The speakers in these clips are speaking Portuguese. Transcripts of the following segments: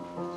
감사합니다.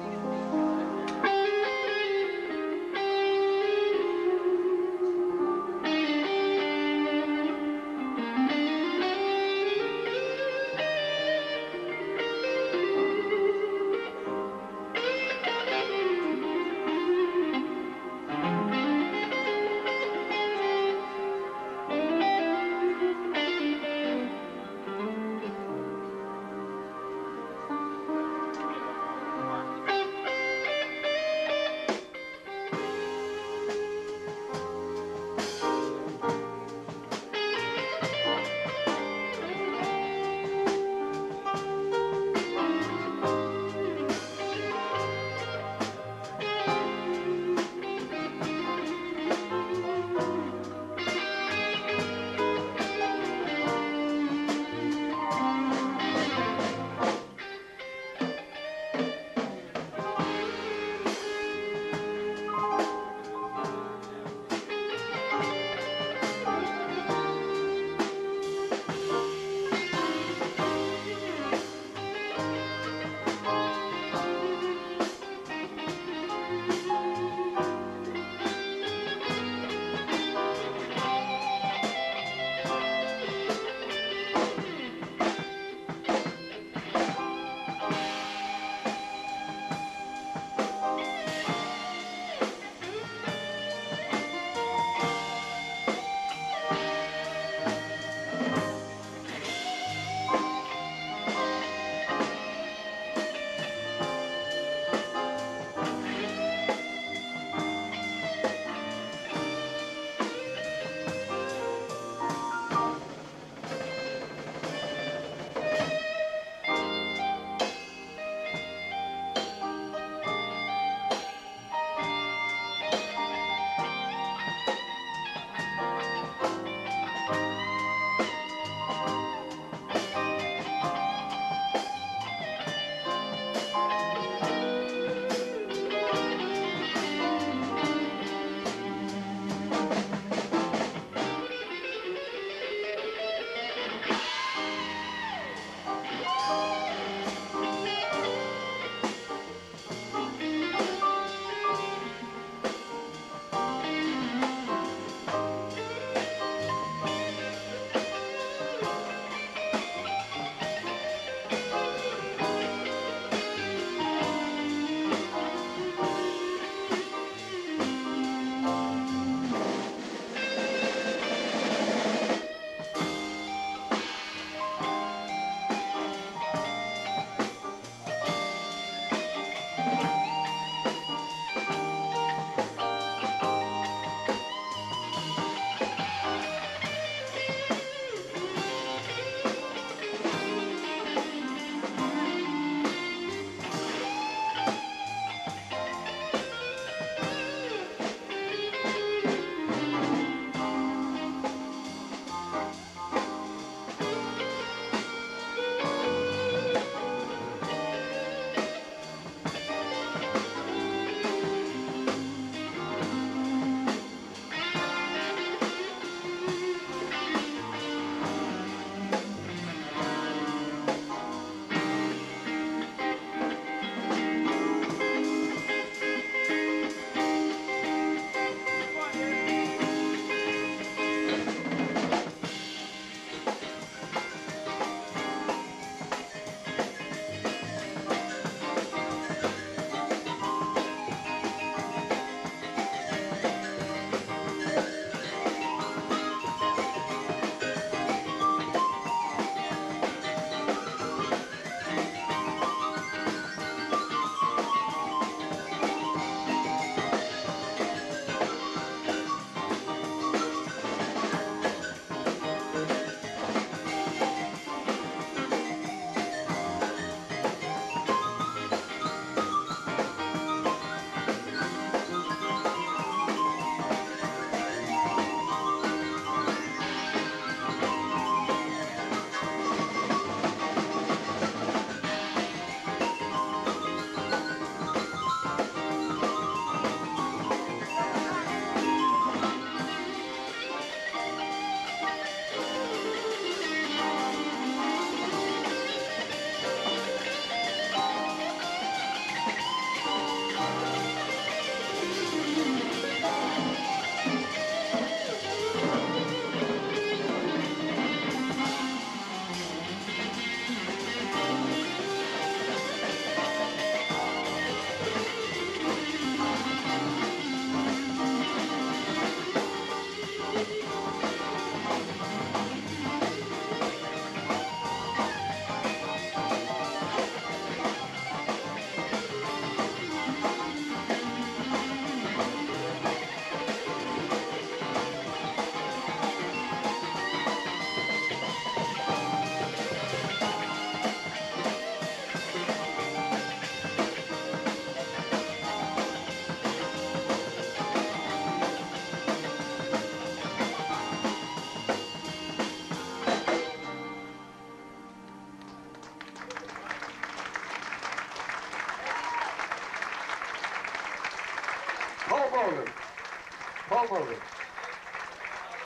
Morgan.